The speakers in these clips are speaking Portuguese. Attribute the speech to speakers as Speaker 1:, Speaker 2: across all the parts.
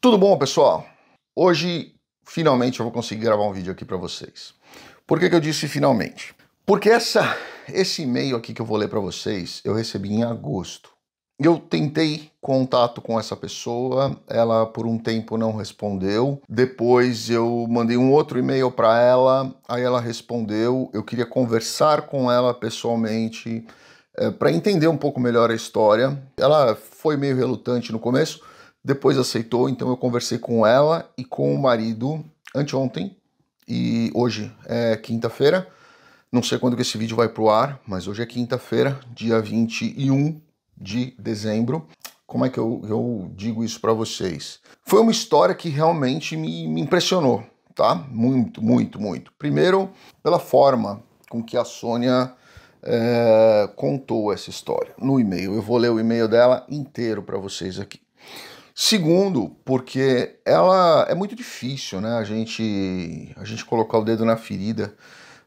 Speaker 1: Tudo bom, pessoal? Hoje, finalmente, eu vou conseguir gravar um vídeo aqui para vocês. Por que, que eu disse finalmente? Porque essa, esse e-mail aqui que eu vou ler para vocês, eu recebi em agosto. Eu tentei contato com essa pessoa, ela por um tempo não respondeu. Depois eu mandei um outro e-mail para ela, aí ela respondeu. Eu queria conversar com ela pessoalmente é, para entender um pouco melhor a história. Ela foi meio relutante no começo, depois aceitou, então eu conversei com ela e com o marido anteontem e hoje é quinta-feira. Não sei quando que esse vídeo vai pro ar, mas hoje é quinta-feira, dia 21 de dezembro. Como é que eu, eu digo isso para vocês? Foi uma história que realmente me, me impressionou, tá? Muito, muito, muito. Primeiro, pela forma com que a Sônia é, contou essa história no e-mail. Eu vou ler o e-mail dela inteiro para vocês aqui. Segundo, porque ela é muito difícil, né? A gente, a gente colocar o dedo na ferida,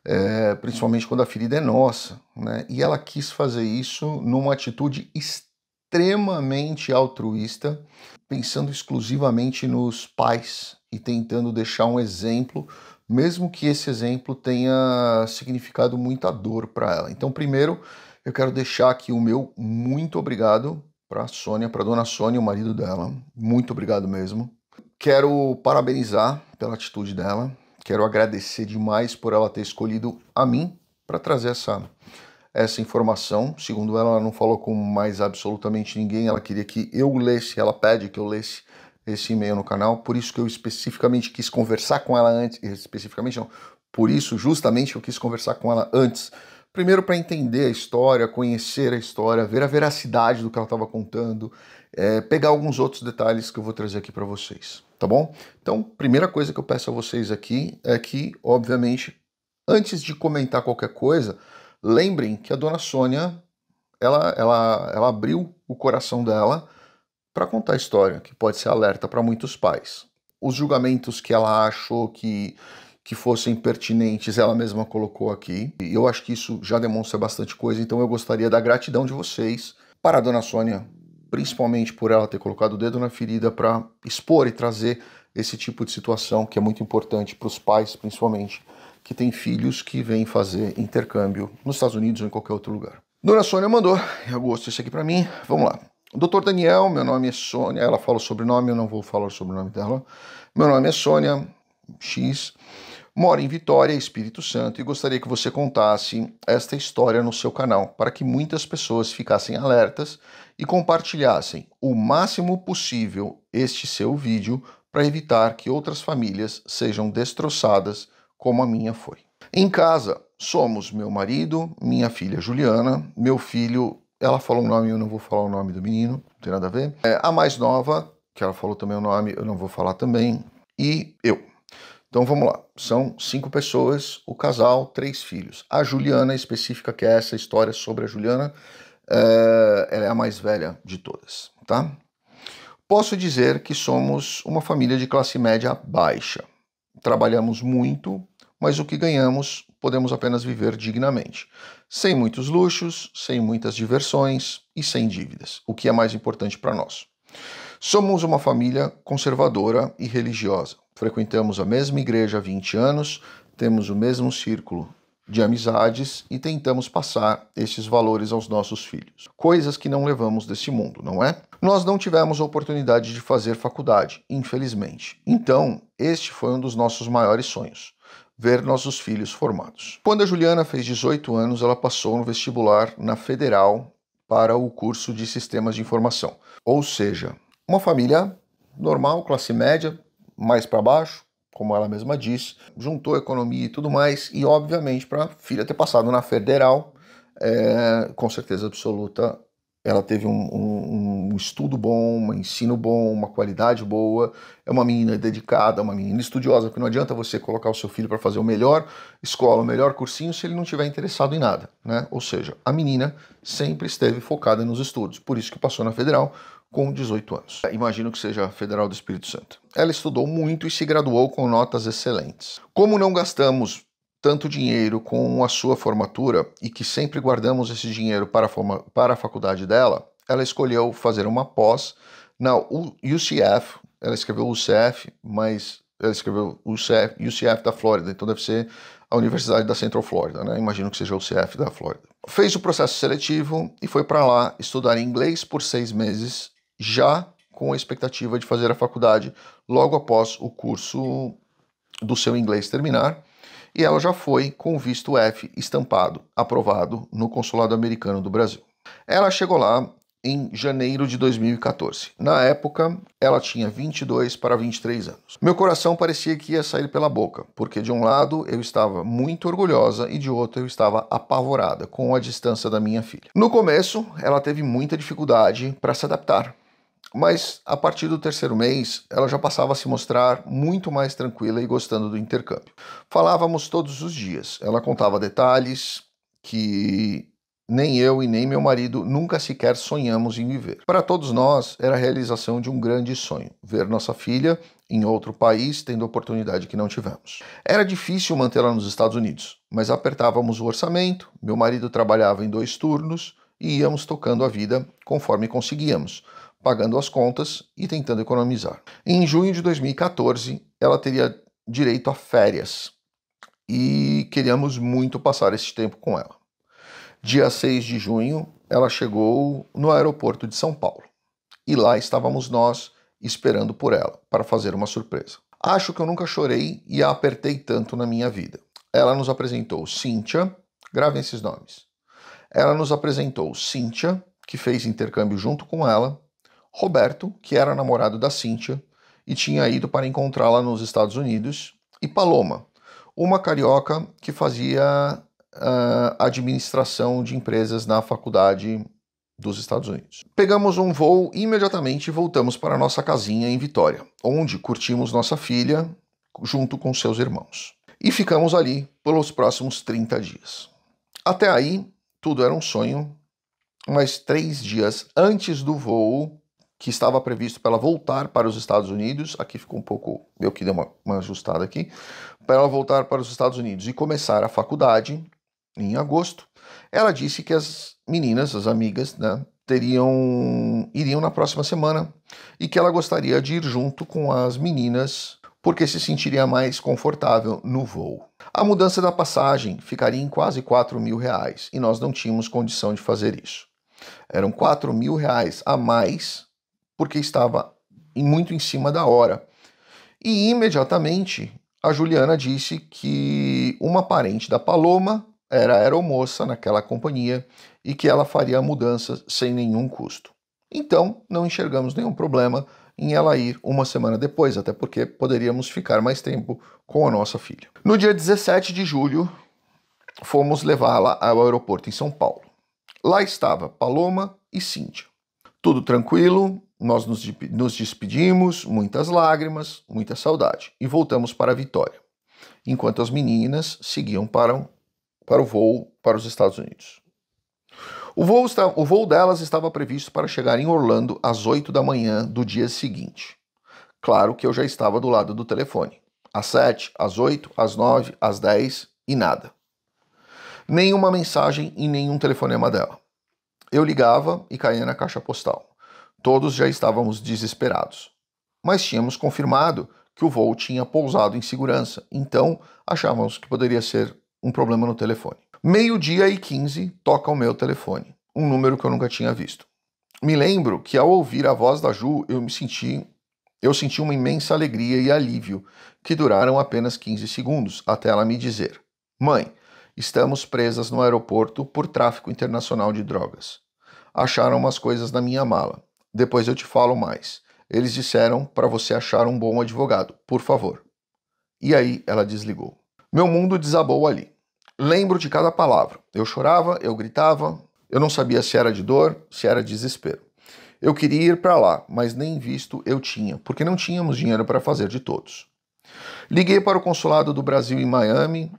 Speaker 1: é, principalmente quando a ferida é nossa, né? E ela quis fazer isso numa atitude extremamente altruísta, pensando exclusivamente nos pais e tentando deixar um exemplo, mesmo que esse exemplo tenha significado muita dor para ela. Então, primeiro, eu quero deixar aqui o meu muito obrigado para a Sônia, para dona Sônia, o marido dela. Muito obrigado mesmo. Quero parabenizar pela atitude dela. Quero agradecer demais por ela ter escolhido a mim para trazer essa, essa informação. Segundo ela, ela não falou com mais absolutamente ninguém. Ela queria que eu lesse, ela pede que eu lesse esse e-mail no canal. Por isso que eu especificamente quis conversar com ela antes. Especificamente não. Por isso, justamente, eu quis conversar com ela antes Primeiro, para entender a história, conhecer a história, ver a veracidade do que ela estava contando, é, pegar alguns outros detalhes que eu vou trazer aqui para vocês, tá bom? Então, primeira coisa que eu peço a vocês aqui é que, obviamente, antes de comentar qualquer coisa, lembrem que a dona Sônia ela, ela, ela abriu o coração dela para contar a história, que pode ser alerta para muitos pais. Os julgamentos que ela achou que que fossem pertinentes, ela mesma colocou aqui. E eu acho que isso já demonstra bastante coisa, então eu gostaria da gratidão de vocês para a dona Sônia, principalmente por ela ter colocado o dedo na ferida para expor e trazer esse tipo de situação que é muito importante para os pais, principalmente, que têm filhos que vêm fazer intercâmbio nos Estados Unidos ou em qualquer outro lugar. Dona Sônia mandou em agosto esse aqui para mim. Vamos lá. Doutor Daniel, meu nome é Sônia. Ela fala o sobrenome, eu não vou falar o sobrenome dela. Meu nome é Sônia X. Moro em Vitória, Espírito Santo, e gostaria que você contasse esta história no seu canal, para que muitas pessoas ficassem alertas e compartilhassem o máximo possível este seu vídeo para evitar que outras famílias sejam destroçadas como a minha foi. Em casa, somos meu marido, minha filha Juliana, meu filho, ela falou o nome, eu não vou falar o nome do menino, não tem nada a ver. É, a mais nova, que ela falou também o nome, eu não vou falar também, e eu. Então vamos lá, são cinco pessoas, o casal, três filhos. A Juliana específica, que é essa história sobre a Juliana, é, ela é a mais velha de todas, tá? Posso dizer que somos uma família de classe média baixa. Trabalhamos muito, mas o que ganhamos podemos apenas viver dignamente, sem muitos luxos, sem muitas diversões e sem dívidas, o que é mais importante para nós. Somos uma família conservadora e religiosa. Frequentamos a mesma igreja há 20 anos, temos o mesmo círculo de amizades e tentamos passar esses valores aos nossos filhos. Coisas que não levamos desse mundo, não é? Nós não tivemos a oportunidade de fazer faculdade, infelizmente. Então, este foi um dos nossos maiores sonhos ver nossos filhos formados. Quando a Juliana fez 18 anos, ela passou no vestibular na Federal para o curso de Sistemas de Informação. Ou seja, uma família normal, classe média, mais para baixo, como ela mesma disse, juntou economia e tudo mais, e obviamente para a filha ter passado na federal, é, com certeza absoluta, ela teve um, um, um, estudo bom, um ensino bom, uma qualidade boa, é uma menina dedicada, uma menina estudiosa, porque não adianta você colocar o seu filho para fazer o melhor escola, o melhor cursinho, se ele não estiver interessado em nada, né? Ou seja, a menina sempre esteve focada nos estudos, por isso que passou na federal, com 18 anos. Imagino que seja Federal do Espírito Santo. Ela estudou muito e se graduou com notas excelentes. Como não gastamos tanto dinheiro com a sua formatura e que sempre guardamos esse dinheiro para a, para a faculdade dela, ela escolheu fazer uma pós na UCF, ela escreveu UCF, mas ela escreveu UCF, UCF da Flórida, então deve ser a Universidade da Central Florida, né? Imagino que seja o UCF da Flórida. Fez o processo seletivo e foi para lá estudar inglês por seis meses, já com a expectativa de fazer a faculdade logo após o curso do seu inglês terminar. E ela já foi com o visto F estampado, aprovado no consulado americano do Brasil. Ela chegou lá em janeiro de 2014. Na época, ela tinha 22 para 23 anos. Meu coração parecia que ia sair pela boca, porque de um lado eu estava muito orgulhosa e de outro eu estava apavorada com a distância da minha filha. No começo, ela teve muita dificuldade para se adaptar. Mas a partir do terceiro mês, ela já passava a se mostrar muito mais tranquila e gostando do intercâmbio. Falávamos todos os dias. Ela contava detalhes que nem eu e nem meu marido nunca sequer sonhamos em viver. Para todos nós, era a realização de um grande sonho, ver nossa filha em outro país tendo oportunidade que não tivemos. Era difícil mantê-la nos Estados Unidos, mas apertávamos o orçamento, meu marido trabalhava em dois turnos e íamos tocando a vida conforme conseguíamos, pagando as contas e tentando economizar. Em junho de 2014, ela teria direito a férias e queríamos muito passar esse tempo com ela. Dia 6 de junho, ela chegou no aeroporto de São Paulo. E lá estávamos nós esperando por ela para fazer uma surpresa. Acho que eu nunca chorei e a apertei tanto na minha vida. Ela nos apresentou Cíntia, gravem esses nomes. Ela nos apresentou Cíntia, que fez intercâmbio junto com ela, Roberto, que era namorado da Cíntia e tinha ido para encontrá-la nos Estados Unidos, e Paloma, uma carioca que fazia uh, administração de empresas na faculdade dos Estados Unidos. Pegamos um voo e imediatamente voltamos para nossa casinha em Vitória, onde curtimos nossa filha junto com seus irmãos. E ficamos ali pelos próximos 30 dias. Até aí, tudo era um sonho, mas três dias antes do voo, que estava previsto para ela voltar para os Estados Unidos, aqui ficou um pouco, eu que dei uma, uma ajustada aqui, para ela voltar para os Estados Unidos e começar a faculdade, em agosto, ela disse que as meninas, as amigas, né, teriam iriam na próxima semana e que ela gostaria de ir junto com as meninas porque se sentiria mais confortável no voo. A mudança da passagem ficaria em quase 4 mil reais e nós não tínhamos condição de fazer isso. Eram 4 mil reais a mais porque estava muito em cima da hora. E imediatamente a Juliana disse que uma parente da Paloma era aeromoça naquela companhia e que ela faria a mudança sem nenhum custo. Então, não enxergamos nenhum problema em ela ir uma semana depois, até porque poderíamos ficar mais tempo com a nossa filha. No dia 17 de julho, fomos levá-la ao aeroporto em São Paulo. Lá estava Paloma e Cíntia. Tudo tranquilo, nós nos, nos despedimos, muitas lágrimas, muita saudade, e voltamos para Vitória, enquanto as meninas seguiam para para o voo para os Estados Unidos. O voo, está, o voo delas estava previsto para chegar em Orlando às 8 da manhã do dia seguinte. Claro que eu já estava do lado do telefone. Às 7, às 8, às 9, às 10 e nada. Nenhuma mensagem e nenhum telefonema dela. Eu ligava e caía na caixa postal. Todos já estávamos desesperados. Mas tínhamos confirmado que o voo tinha pousado em segurança, então achávamos que poderia ser um problema no telefone. Meio-dia e 15 toca o meu telefone, um número que eu nunca tinha visto. Me lembro que ao ouvir a voz da Ju, eu me senti eu senti uma imensa alegria e alívio, que duraram apenas 15 segundos, até ela me dizer: Mãe, estamos presas no aeroporto por tráfico internacional de drogas. Acharam umas coisas na minha mala. Depois eu te falo mais. Eles disseram para você achar um bom advogado, por favor. E aí ela desligou. Meu mundo desabou ali. Lembro de cada palavra. Eu chorava, eu gritava, eu não sabia se era de dor, se era de desespero. Eu queria ir para lá, mas nem visto eu tinha, porque não tínhamos dinheiro para fazer de todos. Liguei para o consulado do Brasil em Miami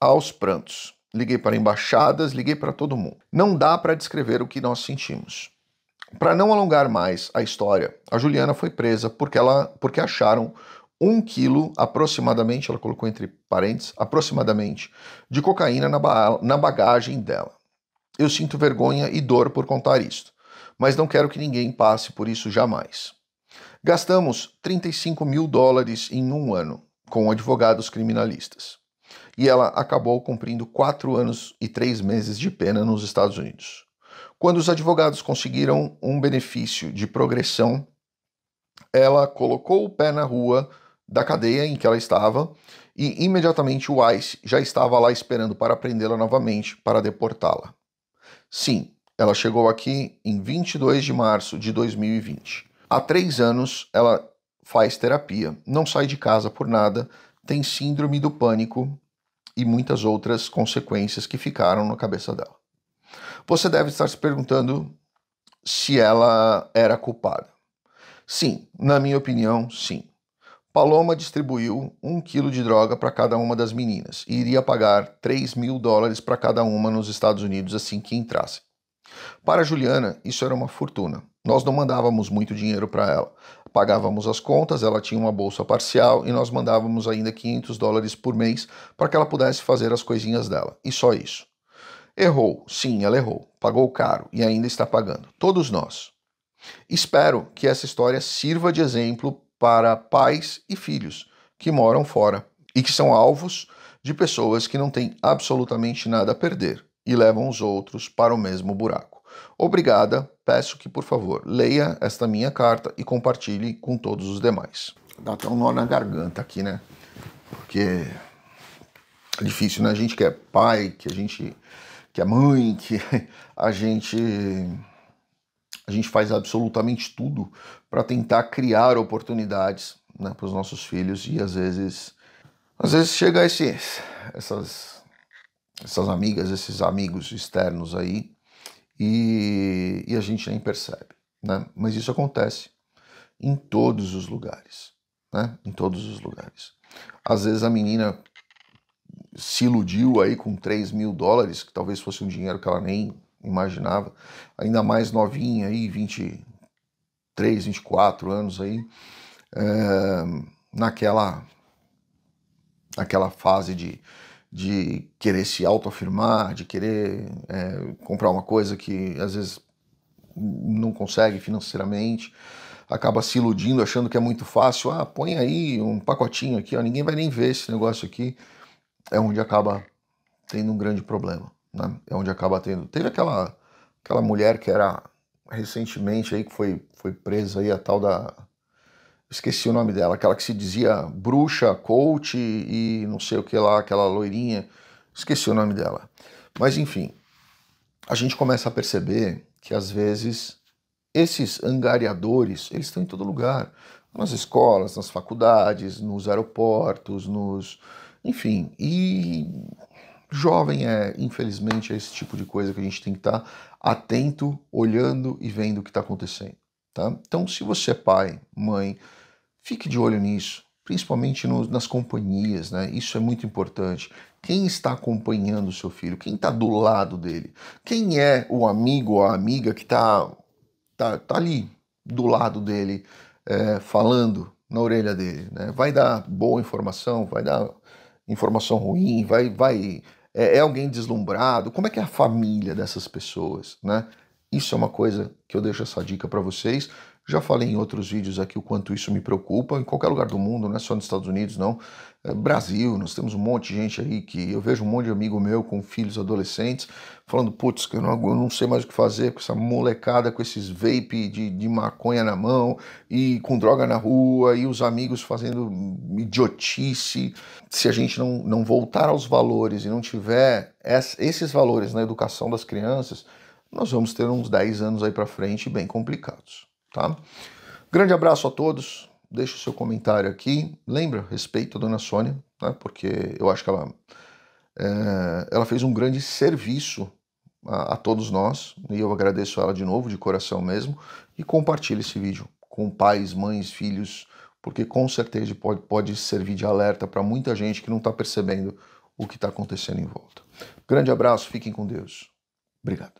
Speaker 1: aos prantos. Liguei para embaixadas, liguei para todo mundo. Não dá para descrever o que nós sentimos. Para não alongar mais a história, a Juliana foi presa porque, ela, porque acharam um quilo aproximadamente, ela colocou entre parênteses, aproximadamente, de cocaína na, ba na bagagem dela. Eu sinto vergonha e dor por contar isto, mas não quero que ninguém passe por isso jamais. Gastamos 35 mil dólares em um ano com advogados criminalistas. E ela acabou cumprindo quatro anos e três meses de pena nos Estados Unidos. Quando os advogados conseguiram um benefício de progressão, ela colocou o pé na rua da cadeia em que ela estava e imediatamente o ICE já estava lá esperando para prendê-la novamente para deportá-la. Sim, ela chegou aqui em 22 de março de 2020. Há três anos ela faz terapia, não sai de casa por nada, tem síndrome do pânico e muitas outras consequências que ficaram na cabeça dela. Você deve estar se perguntando se ela era culpada. Sim, na minha opinião, sim. Paloma distribuiu um quilo de droga para cada uma das meninas e iria pagar 3 mil dólares para cada uma nos Estados Unidos assim que entrasse. Para Juliana, isso era uma fortuna. Nós não mandávamos muito dinheiro para ela. Pagávamos as contas, ela tinha uma bolsa parcial e nós mandávamos ainda 500 dólares por mês para que ela pudesse fazer as coisinhas dela. E só isso. Errou, sim, ela errou. Pagou caro e ainda está pagando. Todos nós. Espero que essa história sirva de exemplo para pais e filhos que moram fora e que são alvos de pessoas que não têm absolutamente nada a perder e levam os outros para o mesmo buraco. Obrigada, peço que por favor leia esta minha carta e compartilhe com todos os demais. Dá até um nó na garganta aqui, né? Porque é difícil, né? A gente que é pai, que a gente que é mãe, que a gente a gente faz absolutamente tudo para tentar criar oportunidades né, para os nossos filhos e às vezes às vezes chega esse, essas essas amigas, esses amigos externos aí e, e a gente nem percebe, né? Mas isso acontece em todos os lugares, né? Em todos os lugares. Às vezes a menina se iludiu aí com 3 mil dólares, que talvez fosse um dinheiro que ela nem imaginava, ainda mais novinha aí, 23, 24 anos aí, é, naquela, naquela fase de, de querer se autoafirmar, de querer é, comprar uma coisa que às vezes não consegue financeiramente, acaba se iludindo, achando que é muito fácil. Ah, põe aí um pacotinho aqui, ó, ninguém vai nem ver esse negócio aqui. É onde acaba tendo um grande problema né? É onde acaba tendo. Teve aquela, aquela mulher que era recentemente aí, que foi, foi presa aí, a tal da. Esqueci o nome dela, aquela que se dizia bruxa, coach e não sei o que lá, aquela loirinha. Esqueci o nome dela. Mas enfim, a gente começa a perceber que às vezes esses angariadores, eles estão em todo lugar. Nas escolas, nas faculdades, nos aeroportos, nos. Enfim, e Jovem é, infelizmente, é esse tipo de coisa que a gente tem que estar tá atento, olhando e vendo o que está acontecendo. Tá? Então, se você é pai, mãe, fique de olho nisso, principalmente no, nas companhias, né? Isso é muito importante. Quem está acompanhando o seu filho? Quem está do lado dele? Quem é o amigo ou a amiga que está tá, tá ali do lado dele, é, falando na orelha dele? Né? Vai dar boa informação, vai dar informação ruim, vai, vai é, é alguém deslumbrado? Como é que é a família dessas pessoas, né? Isso é uma coisa que eu deixo essa dica para vocês. Já falei em outros vídeos aqui o quanto isso me preocupa, em qualquer lugar do mundo, não é só nos Estados Unidos, não. É Brasil, nós temos um monte de gente aí que eu vejo um monte de amigo meu com filhos adolescentes falando, putz, eu não, eu não sei mais o que fazer com essa molecada, com esses vape de, de maconha na mão e com droga na rua e os amigos fazendo idiotice. Se a gente não, não voltar aos valores e não tiver esses valores na educação das crianças, nós vamos ter uns 10 anos aí para frente bem complicados tá? Grande abraço a todos. Deixe o seu comentário aqui. Lembra, respeito a dona Sônia, né? Porque eu acho que ela, é, ela fez um grande serviço a, a, todos nós. E eu agradeço ela de novo, de coração mesmo. E compartilhe esse vídeo com pais, mães, filhos, porque com certeza pode, pode servir de alerta para muita gente que não está percebendo o que está acontecendo em volta. Grande abraço, fiquem com Deus. Obrigado.